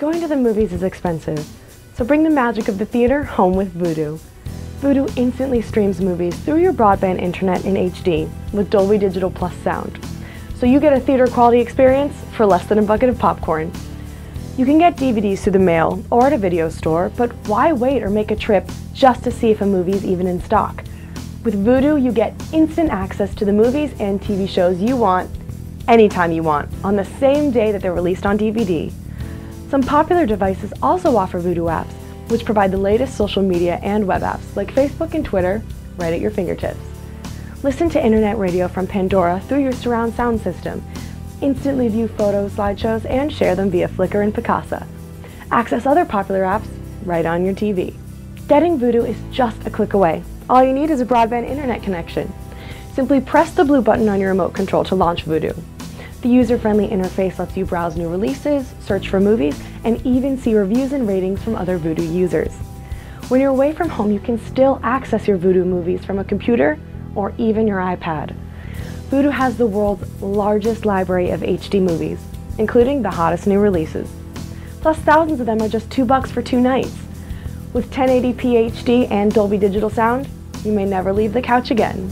Going to the movies is expensive, so bring the magic of the theater home with Vudu. Vudu instantly streams movies through your broadband internet in HD with Dolby Digital Plus sound. So you get a theater quality experience for less than a bucket of popcorn. You can get DVDs through the mail or at a video store, but why wait or make a trip just to see if a movie is even in stock? With Vudu, you get instant access to the movies and TV shows you want anytime you want, on the same day that they're released on DVD. Some popular devices also offer Vudu apps, which provide the latest social media and web apps like Facebook and Twitter right at your fingertips. Listen to internet radio from Pandora through your surround sound system. Instantly view photos, slideshows, and share them via Flickr and Picasa. Access other popular apps right on your TV. Getting Vudu is just a click away. All you need is a broadband internet connection. Simply press the blue button on your remote control to launch Vudu. The user-friendly interface lets you browse new releases, search for movies, and even see reviews and ratings from other Vudu users. When you're away from home, you can still access your Vudu movies from a computer or even your iPad. Vudu has the world's largest library of HD movies, including the hottest new releases. Plus, thousands of them are just two bucks for two nights. With 1080p HD and Dolby Digital sound, you may never leave the couch again.